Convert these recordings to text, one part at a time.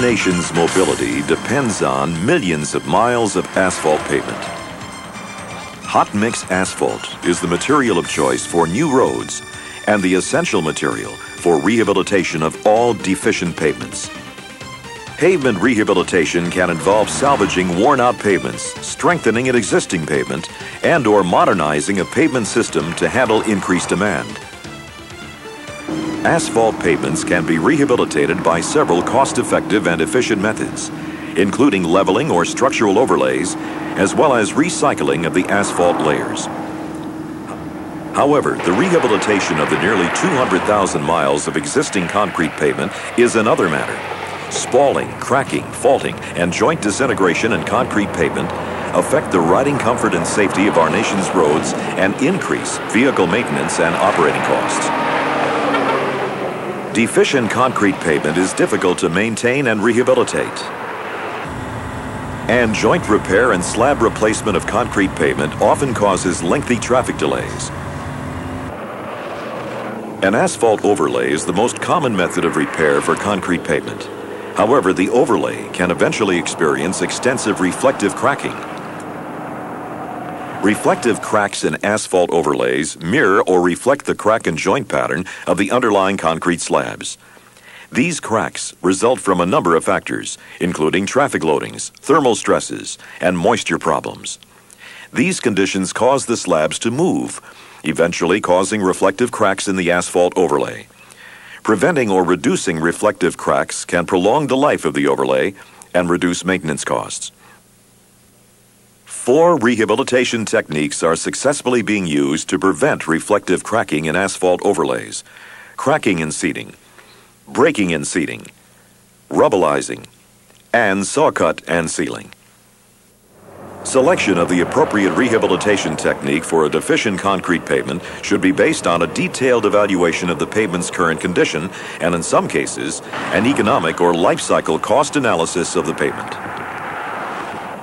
Nation's mobility depends on millions of miles of asphalt pavement. Hot mix asphalt is the material of choice for new roads and the essential material for rehabilitation of all deficient pavements. Pavement rehabilitation can involve salvaging worn-out pavements, strengthening an existing pavement, and or modernizing a pavement system to handle increased demand. Asphalt pavements can be rehabilitated by several cost-effective and efficient methods, including leveling or structural overlays, as well as recycling of the asphalt layers. However, the rehabilitation of the nearly 200,000 miles of existing concrete pavement is another matter. Spalling, cracking, faulting, and joint disintegration in concrete pavement affect the riding comfort and safety of our nation's roads and increase vehicle maintenance and operating costs. Deficient concrete pavement is difficult to maintain and rehabilitate. And joint repair and slab replacement of concrete pavement often causes lengthy traffic delays. An asphalt overlay is the most common method of repair for concrete pavement. However, the overlay can eventually experience extensive reflective cracking. Reflective cracks in asphalt overlays mirror or reflect the crack and joint pattern of the underlying concrete slabs. These cracks result from a number of factors, including traffic loadings, thermal stresses, and moisture problems. These conditions cause the slabs to move, eventually causing reflective cracks in the asphalt overlay. Preventing or reducing reflective cracks can prolong the life of the overlay and reduce maintenance costs. Four rehabilitation techniques are successfully being used to prevent reflective cracking in asphalt overlays. Cracking in seating, breaking in seating, rubblizing, and saw cut and sealing. Selection of the appropriate rehabilitation technique for a deficient concrete pavement should be based on a detailed evaluation of the pavement's current condition and, in some cases, an economic or life cycle cost analysis of the pavement.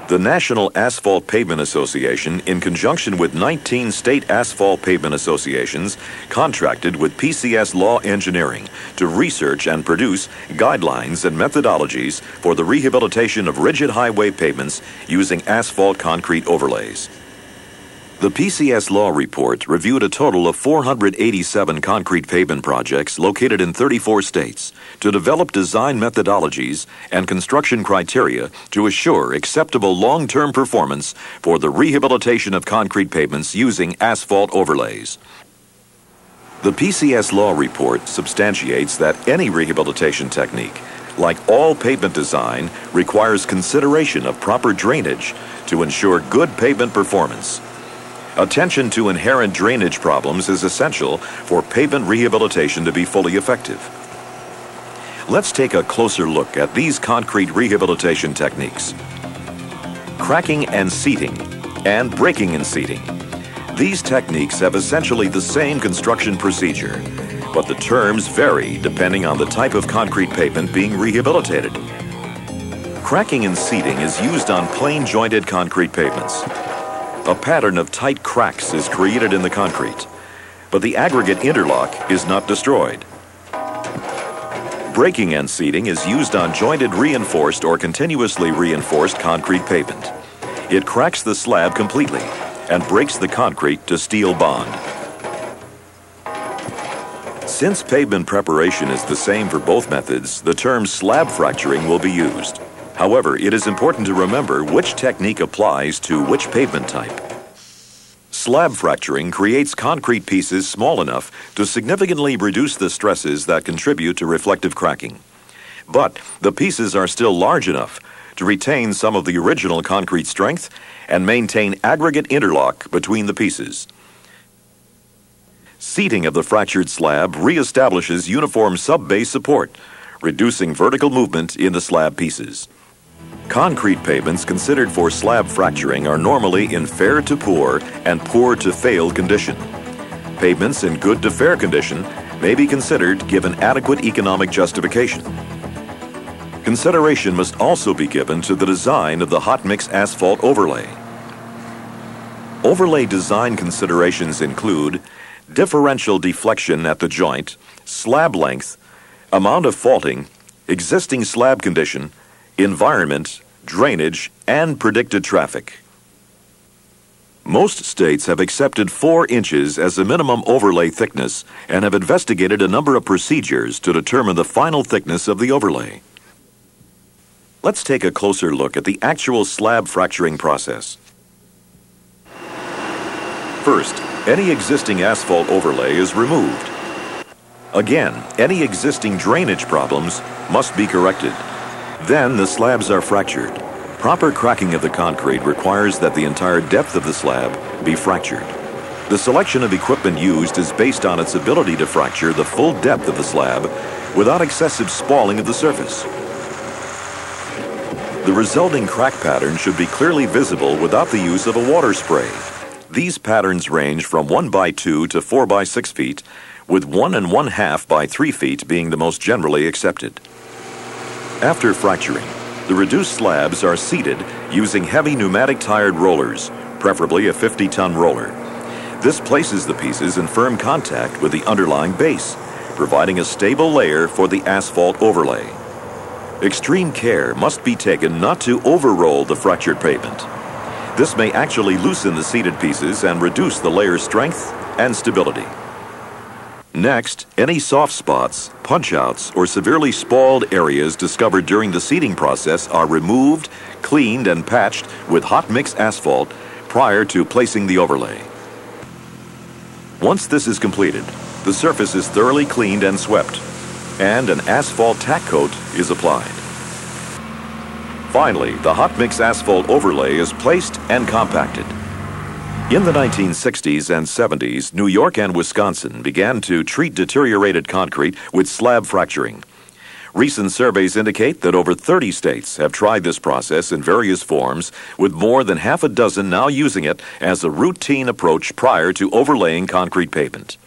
The National Asphalt Pavement Association, in conjunction with 19 state asphalt pavement associations, contracted with PCS Law Engineering to research and produce guidelines and methodologies for the rehabilitation of rigid highway pavements using asphalt concrete overlays. The PCS Law Report reviewed a total of 487 concrete pavement projects located in 34 states to develop design methodologies and construction criteria to assure acceptable long term performance for the rehabilitation of concrete pavements using asphalt overlays. The PCS Law Report substantiates that any rehabilitation technique, like all pavement design, requires consideration of proper drainage to ensure good pavement performance. Attention to inherent drainage problems is essential for pavement rehabilitation to be fully effective. Let's take a closer look at these concrete rehabilitation techniques. Cracking and seating, and breaking and seating. These techniques have essentially the same construction procedure, but the terms vary depending on the type of concrete pavement being rehabilitated. Cracking and seating is used on plain jointed concrete pavements. A pattern of tight cracks is created in the concrete, but the aggregate interlock is not destroyed. Breaking and seating is used on jointed reinforced or continuously reinforced concrete pavement. It cracks the slab completely and breaks the concrete to steel bond. Since pavement preparation is the same for both methods, the term slab fracturing will be used. However, it is important to remember which technique applies to which pavement type. Slab fracturing creates concrete pieces small enough to significantly reduce the stresses that contribute to reflective cracking. But the pieces are still large enough to retain some of the original concrete strength and maintain aggregate interlock between the pieces. Seating of the fractured slab reestablishes uniform sub-base support, reducing vertical movement in the slab pieces. Concrete pavements considered for slab fracturing are normally in fair to poor and poor to failed condition. Pavements in good to fair condition may be considered given adequate economic justification. Consideration must also be given to the design of the hot mix asphalt overlay. Overlay design considerations include differential deflection at the joint, slab length, amount of faulting, existing slab condition, environment, drainage, and predicted traffic. Most states have accepted 4 inches as the minimum overlay thickness and have investigated a number of procedures to determine the final thickness of the overlay. Let's take a closer look at the actual slab fracturing process. First, any existing asphalt overlay is removed. Again, any existing drainage problems must be corrected. Then the slabs are fractured. Proper cracking of the concrete requires that the entire depth of the slab be fractured. The selection of equipment used is based on its ability to fracture the full depth of the slab without excessive spalling of the surface. The resulting crack pattern should be clearly visible without the use of a water spray. These patterns range from 1 by 2 to 4 by 6 feet, with 1 and 1 half by 3 feet being the most generally accepted. After fracturing, the reduced slabs are seated using heavy pneumatic tired rollers, preferably a 50 ton roller. This places the pieces in firm contact with the underlying base, providing a stable layer for the asphalt overlay. Extreme care must be taken not to overroll the fractured pavement. This may actually loosen the seated pieces and reduce the layer's strength and stability. Next, any soft spots, punch-outs, or severely spalled areas discovered during the seating process are removed, cleaned, and patched with hot mix asphalt prior to placing the overlay. Once this is completed, the surface is thoroughly cleaned and swept, and an asphalt tack coat is applied. Finally, the hot mix asphalt overlay is placed and compacted. In the 1960s and 70s, New York and Wisconsin began to treat deteriorated concrete with slab fracturing. Recent surveys indicate that over 30 states have tried this process in various forms, with more than half a dozen now using it as a routine approach prior to overlaying concrete pavement.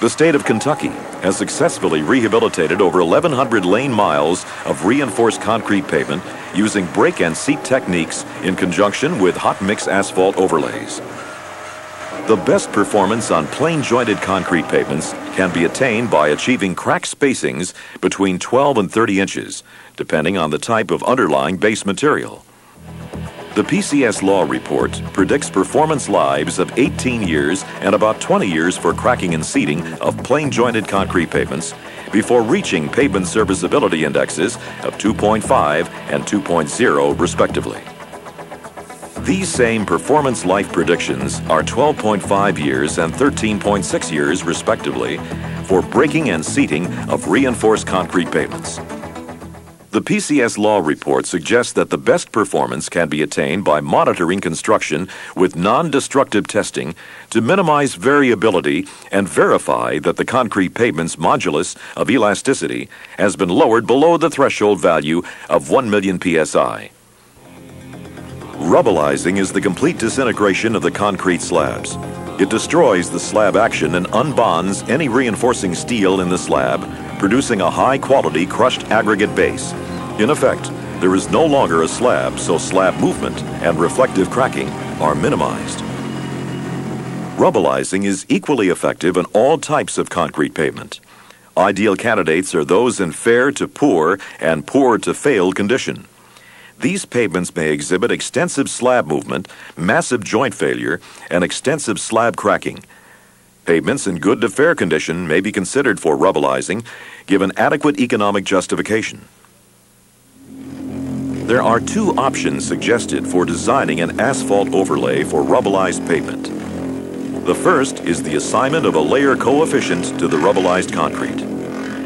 The state of Kentucky has successfully rehabilitated over 1,100 lane miles of reinforced concrete pavement using break and seat techniques in conjunction with hot mix asphalt overlays. The best performance on plain jointed concrete pavements can be attained by achieving crack spacings between 12 and 30 inches, depending on the type of underlying base material. The PCS Law Report predicts performance lives of 18 years and about 20 years for cracking and seating of plain jointed concrete pavements before reaching pavement serviceability indexes of 2.5 and 2.0 respectively. These same performance life predictions are 12.5 years and 13.6 years respectively for breaking and seating of reinforced concrete pavements. The PCS Law Report suggests that the best performance can be attained by monitoring construction with non-destructive testing to minimize variability and verify that the concrete pavement's modulus of elasticity has been lowered below the threshold value of 1 million psi. Rubblizing is the complete disintegration of the concrete slabs. It destroys the slab action and unbonds any reinforcing steel in the slab producing a high-quality crushed aggregate base. In effect, there is no longer a slab, so slab movement and reflective cracking are minimized. Rubblizing is equally effective in all types of concrete pavement. Ideal candidates are those in fair to poor and poor to failed condition. These pavements may exhibit extensive slab movement, massive joint failure, and extensive slab cracking, Pavements in good to fair condition may be considered for rubblizing, given adequate economic justification. There are two options suggested for designing an asphalt overlay for rubblized pavement. The first is the assignment of a layer coefficient to the rubblized concrete.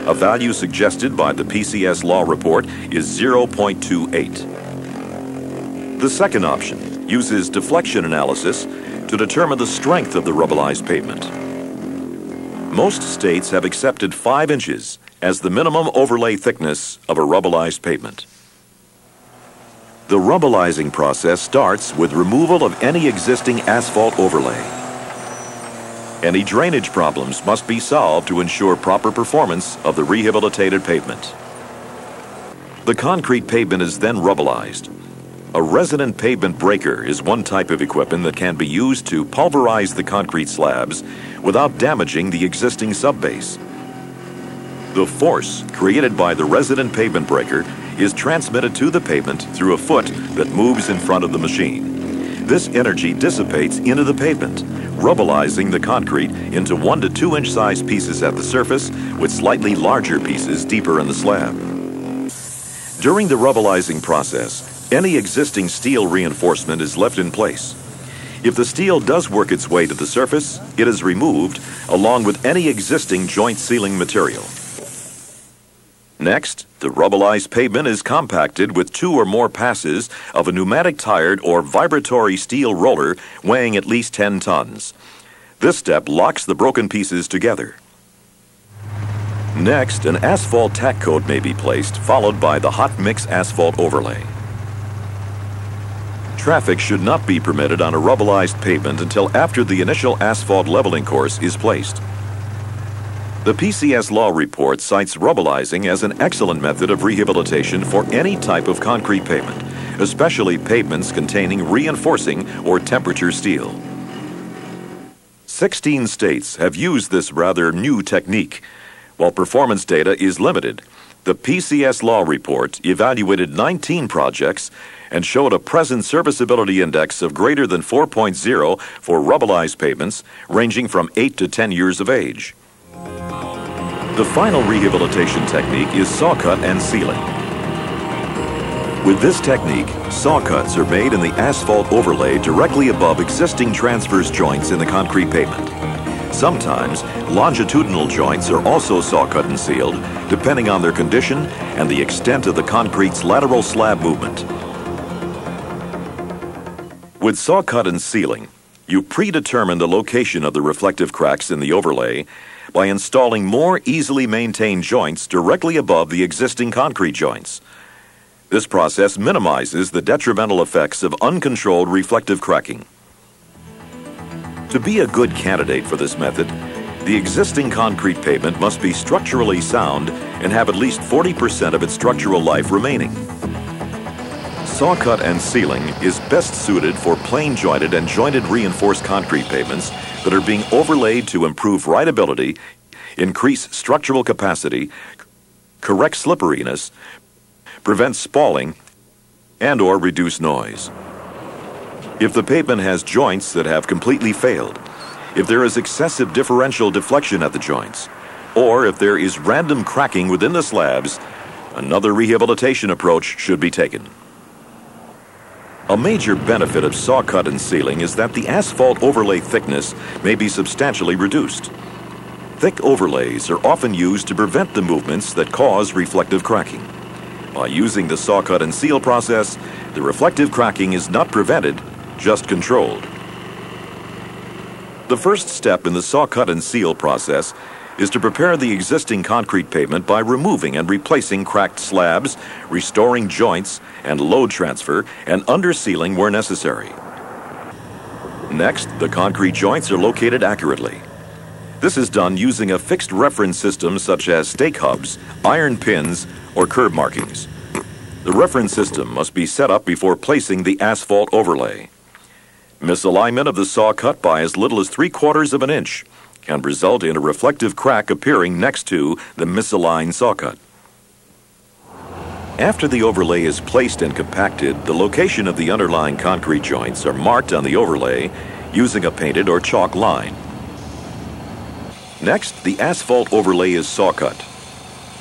A value suggested by the PCS law report is 0.28. The second option uses deflection analysis to determine the strength of the rubblized pavement. Most states have accepted 5 inches as the minimum overlay thickness of a rubblized pavement. The rubblizing process starts with removal of any existing asphalt overlay. Any drainage problems must be solved to ensure proper performance of the rehabilitated pavement. The concrete pavement is then rubblized. A resonant pavement breaker is one type of equipment that can be used to pulverize the concrete slabs without damaging the existing subbase. The force created by the resonant pavement breaker is transmitted to the pavement through a foot that moves in front of the machine. This energy dissipates into the pavement, rubblizing the concrete into one to two inch size pieces at the surface with slightly larger pieces deeper in the slab. During the rubblizing process, any existing steel reinforcement is left in place. If the steel does work its way to the surface, it is removed along with any existing joint sealing material. Next, the rubblized pavement is compacted with two or more passes of a pneumatic tired or vibratory steel roller weighing at least 10 tons. This step locks the broken pieces together. Next, an asphalt tack coat may be placed, followed by the hot mix asphalt overlay. Traffic should not be permitted on a rubblized pavement until after the initial asphalt leveling course is placed. The PCS Law Report cites rubblizing as an excellent method of rehabilitation for any type of concrete pavement, especially pavements containing reinforcing or temperature steel. 16 states have used this rather new technique. While performance data is limited, the PCS Law Report evaluated 19 projects and showed a present serviceability index of greater than 4.0 for rubblized pavements ranging from 8 to 10 years of age. The final rehabilitation technique is saw cut and sealing. With this technique, saw cuts are made in the asphalt overlay directly above existing transverse joints in the concrete pavement. Sometimes, longitudinal joints are also saw cut and sealed, depending on their condition and the extent of the concrete's lateral slab movement. With saw cut and sealing, you predetermine the location of the reflective cracks in the overlay by installing more easily maintained joints directly above the existing concrete joints. This process minimizes the detrimental effects of uncontrolled reflective cracking. To be a good candidate for this method, the existing concrete pavement must be structurally sound and have at least 40% of its structural life remaining. Saw cut and sealing is best suited for plain jointed and jointed reinforced concrete pavements that are being overlaid to improve rideability, increase structural capacity, correct slipperiness, prevent spalling, and or reduce noise. If the pavement has joints that have completely failed, if there is excessive differential deflection at the joints, or if there is random cracking within the slabs, another rehabilitation approach should be taken. A major benefit of saw cut and sealing is that the asphalt overlay thickness may be substantially reduced. Thick overlays are often used to prevent the movements that cause reflective cracking. By using the saw cut and seal process, the reflective cracking is not prevented, just controlled. The first step in the saw cut and seal process is to prepare the existing concrete pavement by removing and replacing cracked slabs, restoring joints and load transfer, and undersealing where necessary. Next, the concrete joints are located accurately. This is done using a fixed reference system such as stake hubs, iron pins, or curb markings. The reference system must be set up before placing the asphalt overlay. Misalignment of the saw cut by as little as three quarters of an inch can result in a reflective crack appearing next to the misaligned saw cut. After the overlay is placed and compacted, the location of the underlying concrete joints are marked on the overlay using a painted or chalk line. Next, the asphalt overlay is saw cut.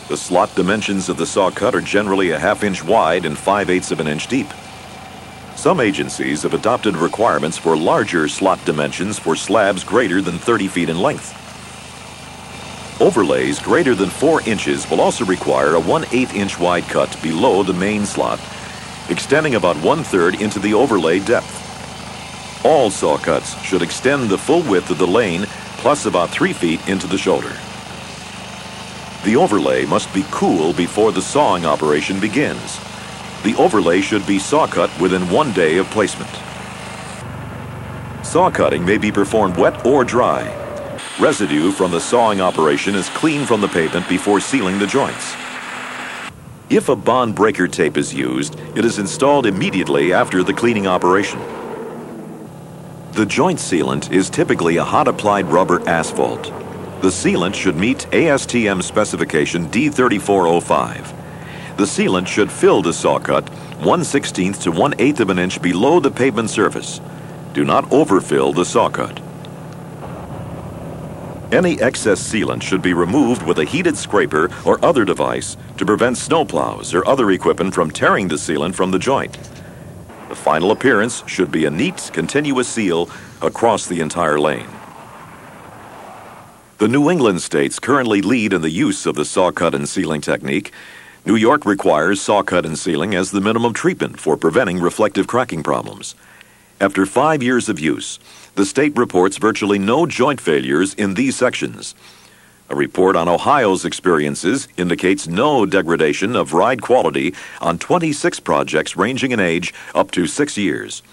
The slot dimensions of the saw cut are generally a half inch wide and 5 eighths of an inch deep. Some agencies have adopted requirements for larger slot dimensions for slabs greater than 30 feet in length. Overlays greater than 4 inches will also require a 1 8 inch wide cut below the main slot, extending about one third into the overlay depth. All saw cuts should extend the full width of the lane plus about 3 feet into the shoulder. The overlay must be cool before the sawing operation begins the overlay should be saw cut within one day of placement. Saw cutting may be performed wet or dry. Residue from the sawing operation is cleaned from the pavement before sealing the joints. If a bond breaker tape is used, it is installed immediately after the cleaning operation. The joint sealant is typically a hot applied rubber asphalt. The sealant should meet ASTM specification D3405. The sealant should fill the saw cut 1 16th to 1 8th of an inch below the pavement surface. Do not overfill the saw cut. Any excess sealant should be removed with a heated scraper or other device to prevent snowplows or other equipment from tearing the sealant from the joint. The final appearance should be a neat, continuous seal across the entire lane. The New England states currently lead in the use of the saw cut and sealing technique. New York requires saw cut and sealing as the minimum treatment for preventing reflective cracking problems. After five years of use, the state reports virtually no joint failures in these sections. A report on Ohio's experiences indicates no degradation of ride quality on 26 projects ranging in age up to six years.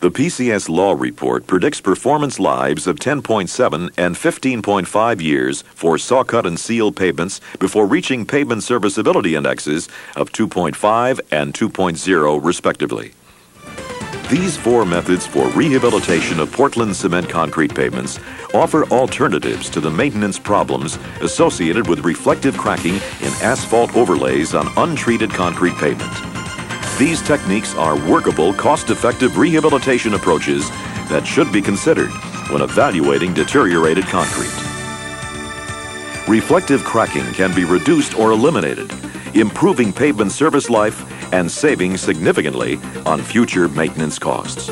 The PCS Law Report predicts performance lives of 10.7 and 15.5 years for saw cut and seal pavements before reaching pavement serviceability indexes of 2.5 and 2.0, respectively. These four methods for rehabilitation of Portland cement concrete pavements offer alternatives to the maintenance problems associated with reflective cracking in asphalt overlays on untreated concrete pavement. These techniques are workable, cost-effective rehabilitation approaches that should be considered when evaluating deteriorated concrete. Reflective cracking can be reduced or eliminated, improving pavement service life and saving significantly on future maintenance costs.